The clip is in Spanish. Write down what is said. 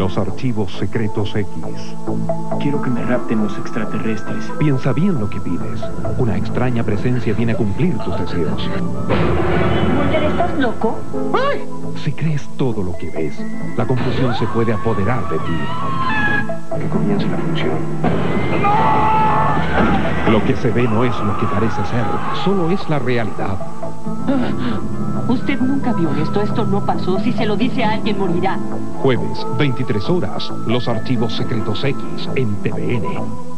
Los archivos secretos X. Quiero que me rapten los extraterrestres. Piensa bien lo que pides. Una extraña presencia viene a cumplir tus deseos. Mulder, ¿estás loco? ¡Ay! Si crees todo lo que ves, la confusión se puede apoderar de ti. Que comience la función. Lo que se ve no es lo que parece ser, solo es la realidad. Vio esto, esto no pasó. Si se lo dice a alguien, morirá. Jueves, 23 horas, los archivos secretos X en TVN.